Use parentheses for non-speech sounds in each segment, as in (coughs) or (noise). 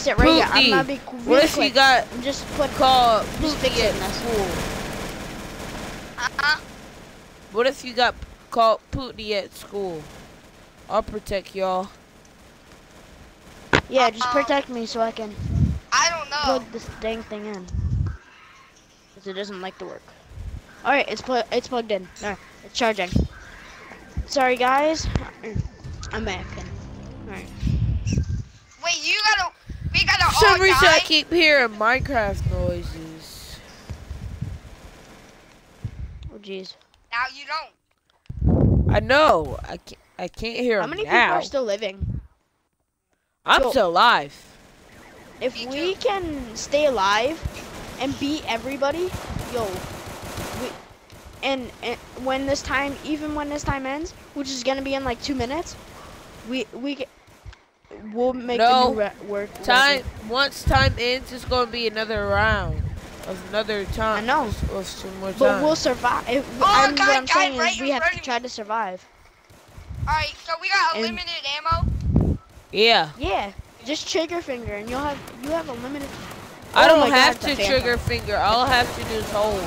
sit right here. I'm Pooty. gonna be qu- What if you quick. got Just put. called Just fix Pooty it, at Ness. school? Uh-uh. What if you got called Pooty at school? I'll protect y'all. Yeah, just protect me so I can I don't know. plug this dang thing in. Cause it doesn't like to work. All right, it's put. It's plugged in. There, it's charging. Sorry guys, I'm back. All right. Wait, you gotta. We gotta For some all reason, die. I keep hearing Minecraft noises. Oh jeez. Now you don't. I know. I can't. I can't hear How them many people are still living? I'm Yo. still alive. If Me we too. can stay alive and beat everybody, yo, we, and, and when this time, even when this time ends, which is gonna be in like two minutes, we we ca- we'll make No. a new re- word. Time once time ends, it's gonna be another round of another time. I know. Of some more time. But we'll survive. If, Oh, and guy- what I'm guy saying right is we have front to try to survive. All right, so we got And- unlimited ammo. yeah. Yeah, just trigger finger, and you'll have you have a limited. I Oh don't my God, have it's to trigger finger. All I have to do is hold.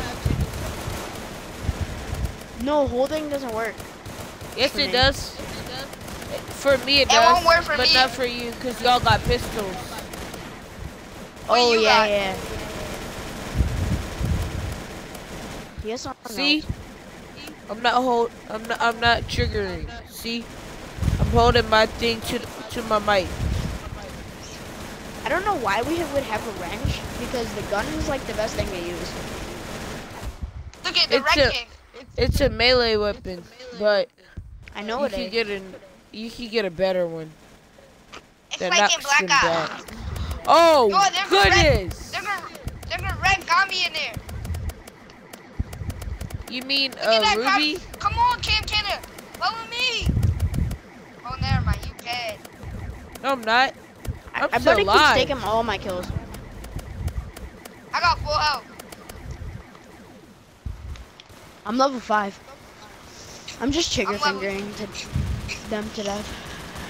No, holding doesn't work. Yes, it me. does. For me, it It does. won't work for but me. not for you, cause y'all got pistols. What oh you yeah, got? yeah. Yes, I know. See, I'm not hold. I'm not. I'm not triggering. See, I'm holding my thing to to my mic. I don't know why we would have a wrench because the gun is like the best thing to use. Look at the It's a- wrecking. It's a melee weapon, but I know you it can is. get an. You can get a better one. It's that like in knocks them Black Ops. back. Oh Yo, there's a red- goodness! They're gonna, they're gonna wreck Gami in there. You mean Look at uh, that Gami- Come on, Cam Kenner. Follow me. Oh, never mind. You dead. No, I'm not. I, I'm I still bet it keeps alive. taking all my kills. I got full health. I'm level five. I'm just trigger I'm level- fingering to them to death.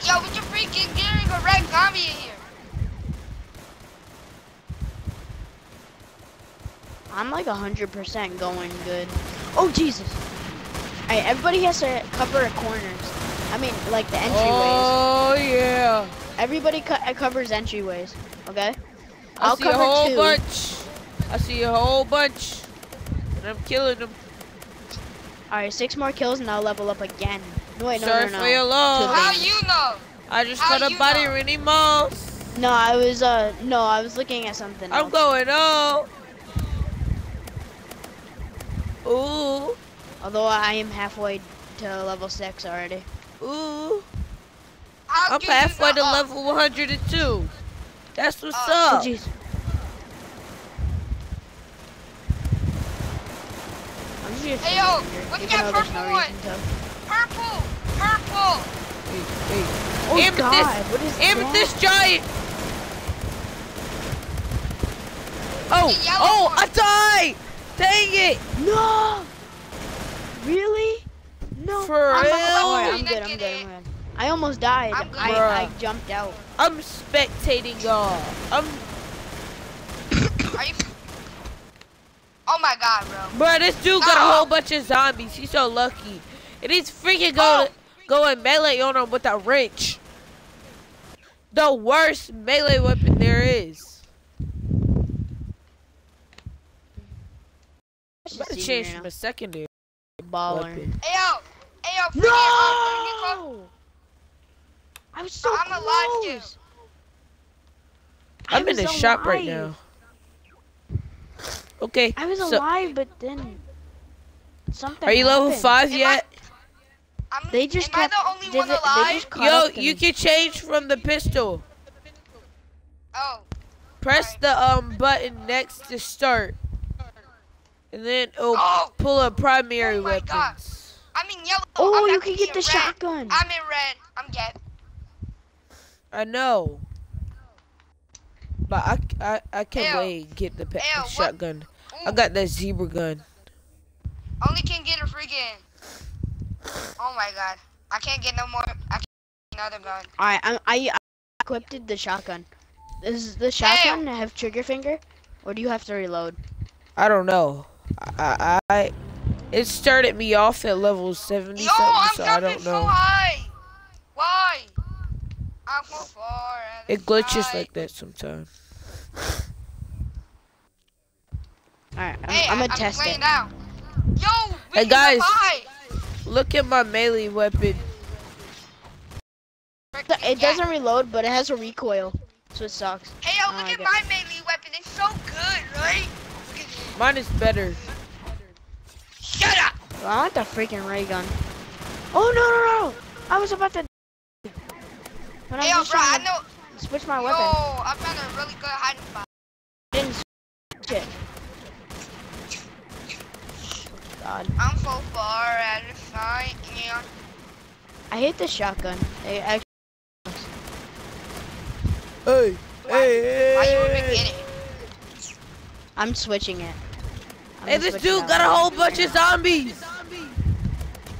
Yo, we can freaking getting a red Gami in here. I'm like hundred percent going good. Oh Jesus! Alright, everybody has to cover corners. I mean, like the entryways. Oh yeah! Everybody co- uh, covers entryways. Okay. I'll I'll see a whole two. bunch. I see a whole bunch, and I'm killing them. All right, six more kills and I'll level up again. No, wait, no, Sorry no, no. for your loss. How you know? I just How got a body know? Rennie Moss. No, I was uh no, I was looking at something. I'm else. going up. Ooh, Although I am halfway to level six already. ooh. How I'm do you halfway know? to level 102. That's what's Oh. Oh up. jeez. I'm just gonna Hey, yo, look at though there's no purple reason to. Purple, purple. Hey, hey. Oh Amethyst, God, what is Amethyst giant. Oh, The yellow oh, one. I died. Dang it. that? No. Really? No. For I'm, real? alright, I'm good. I'm good. I'm good. I almost died. Good. I, jumped out. I'm spectating y'all. I'm, (coughs) Are you? Oh my God, bro. bro. This dude got a Oh. whole bunch of zombies. He's so lucky. And he's freaking oh. going, going melee on him with a wrench. The worst melee weapon there is. I'm about to change now. from a secondary baller. weapon. Hey yo, hey yo, Freddie, I'm gonna get close. No! I was so I'm alive still. I I'm in was the shop right now. Okay. I was so- alive, but then something. Are you level five yet? I'm, They just am kept. I the only one it- alive? They Yo, you can change from the pistol. Oh, Press the um button next to start, and then it'll Oh! pull up primary Oh my God. I'm in yellow. Oh, I'm you can get the red. shotgun. I'm in red. I'm dead. I know, but I I, I can't Ew. wait to get the pe- Ew, shotgun. I got that zebra gun. only can get a freaking. Oh my God, I can't get no more. I can't get another gun. All right, I'm, I I equipped the shotgun. Does the shotgun have trigger finger, or do you have to reload? I don't know. I, I, I it started me off at level 70 Yo, something, I'm so I don't so know. high. Why? I'm so far. It glitches sky. like that sometimes. All right, I'm, Hey, I'm I- gonna test laying it. down. Yo, we Hey, can guys. High. Look at my melee weapon. It doesn't reload, but it has a recoil, so it sucks. Hey, yo, Oh, look ah, I at get- my melee weapon. It's so good, right? Look at this. Mine is better. Shut up. Well, I want the freaking ray gun. Oh no no no! I was about to. When I Hey, yo, bro, I know. switch my Yo, weapon. I found a really good hiding spot. I didn't switch it. God, I'm so far out of sight. Yeah. I hate the shotgun. They actually. Hey, Why, hey, why you hey, hey. it? I'm switching it. I'm Hey, this dude got a whole bunch of zombies.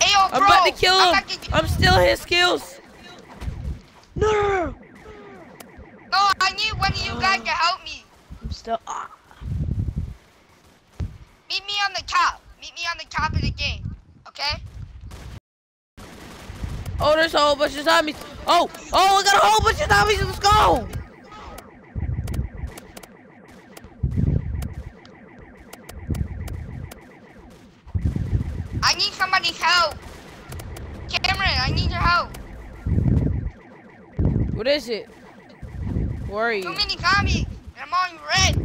Hey, yo, bro. I'm about to kill I'm him. get- I'm still his kills. No no no! no. No, I need one of you guys to help me. I'm still. Ah. Meet me on the top. Meet me on the top of the game. Okay? Oh, there's a whole bunch of zombies. Oh, oh, I got a whole bunch of zombies. Let's go. I need somebody's help. Cameron, I need your help. What is it? Where are you? Too many zombies. and I'm on red.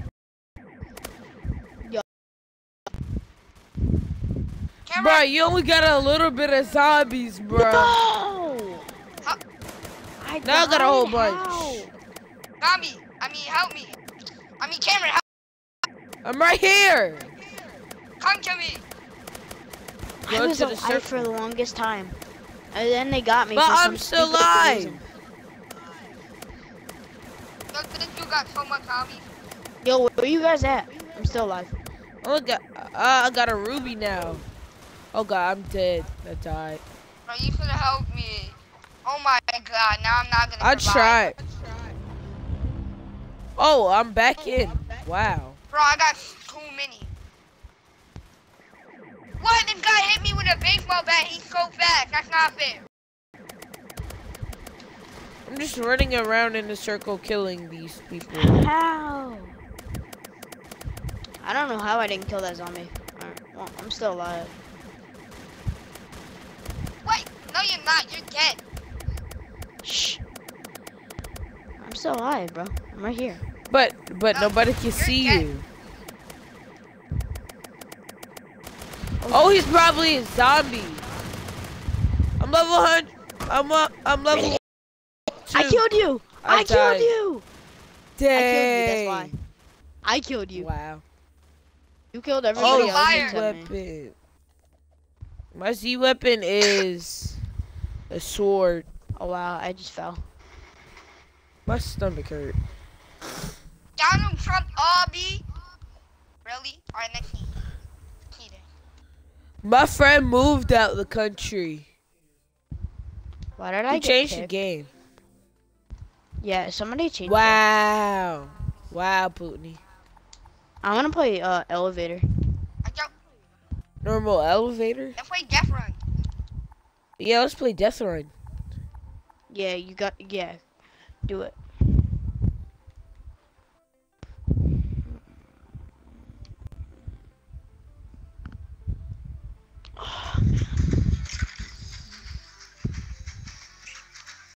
Cameron, Bro, you only got a little bit of zombies, bro. No! How- I Now I got a whole died. bunch. How? zombie. I mean, help me. I mean, Cameron, help. I'm right here. Come to me. I was to the alive for the longest time. And then they got me But for some I'm still alive. reason. Look, this dude got so much. Yo, where you guys at? I'm still alive. Oh, look, at, uh, I got a ruby now. Oh god, I'm dead. I died. Bro, you should have helped me. Oh my god, now I'm not gonna I survive. tried. Oh, oh I'm back in. Wow. Bro, I got too many. What? This guy hit me with a baseball bat. He's so fast. That's not fair. I'm just running around in a circle killing these people. How? I don't know how I didn't kill that zombie. Alright, well, I'm still alive. Wait, no, you're not. You're dead. Shh. I'm still alive, bro. I'm right here. But but No, nobody can see dead. you. Oh, he's probably a zombie. I'm level 100. I'm uh, I'm level. I two. killed you! I I, killed you! Dang. I killed you, that's why. I killed you. Wow. You killed Oh, everybody a else liar. except me. weapon. My Z weapon is a sword. Oh wow, I just fell. My stomach hurt. Donald Trump, obby. Really? Alright, next team. My friend moved out of the country. Why did I He get changed the game. Yeah, somebody changed it. Wow. Wow, Putney. I wanna play uh elevator. I don't. Normal elevator? Let's play Death Run. Yeah, let's play Death Run. Yeah, you got yeah. Do it.